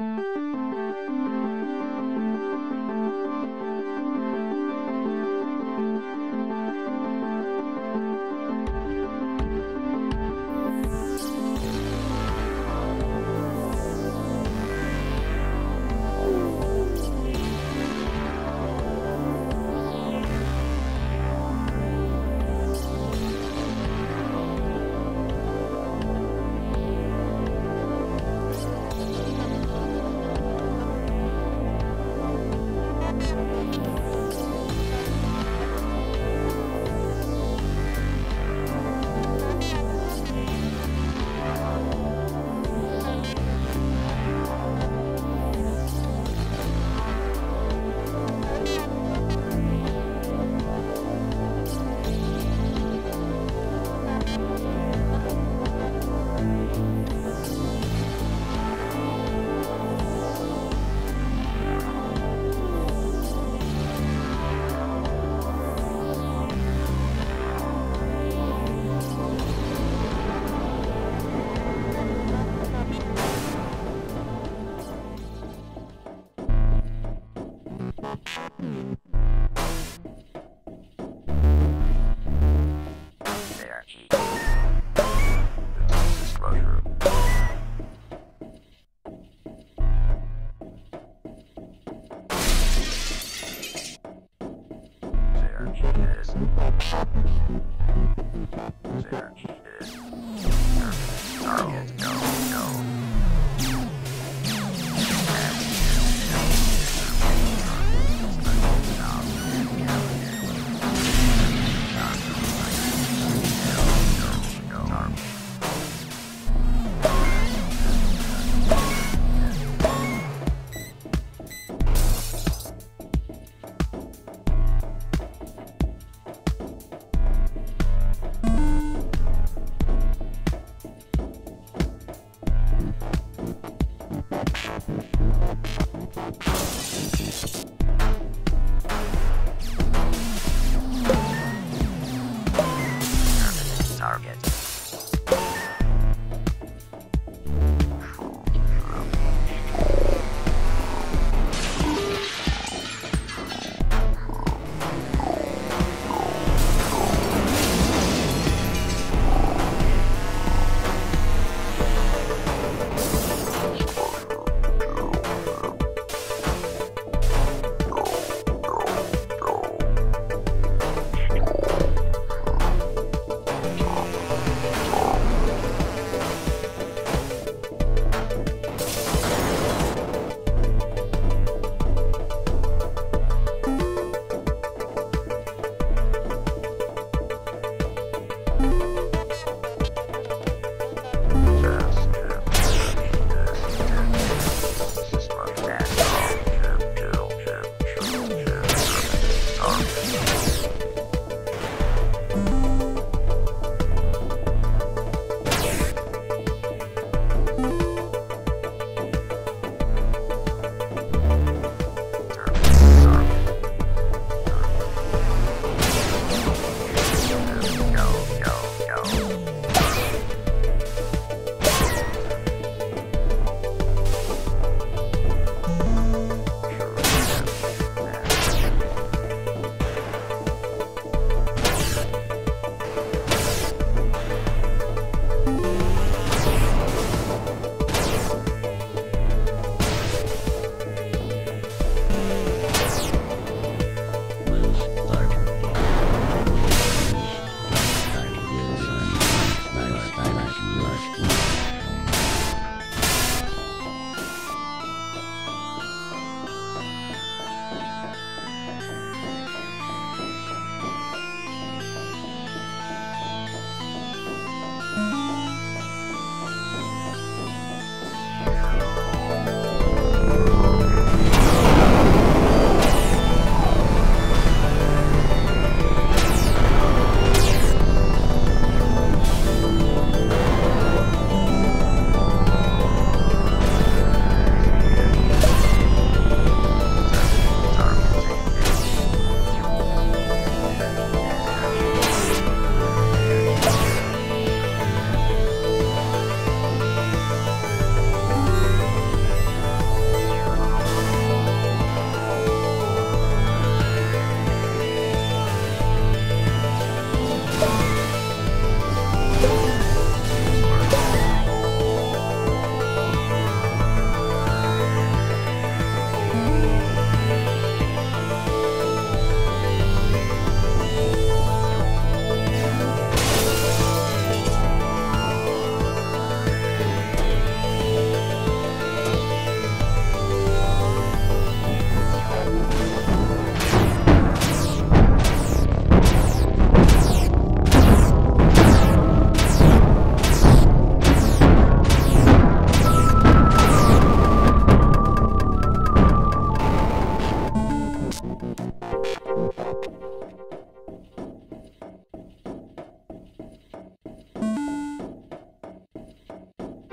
Música Mm-hmm. жизнь.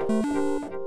Is. Stop.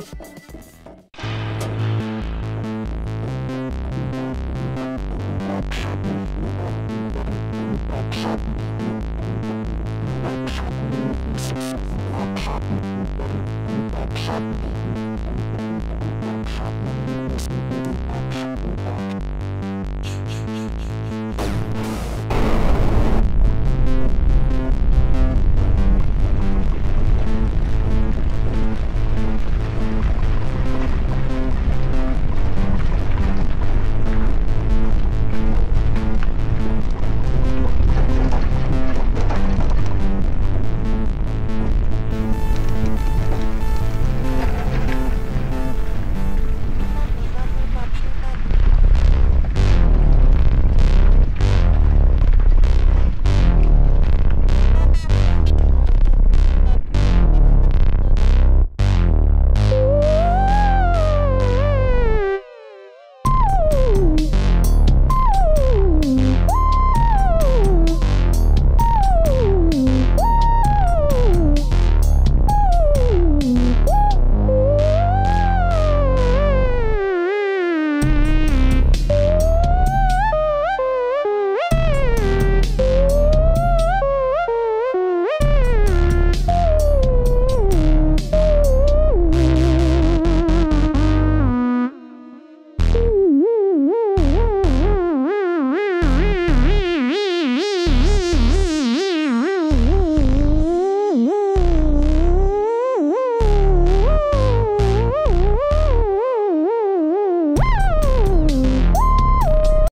《あ!》